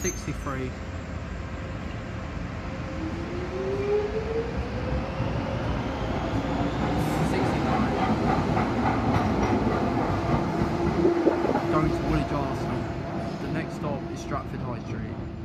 63. Going to Woolwich Arsenal. The next stop is Stratford High Street.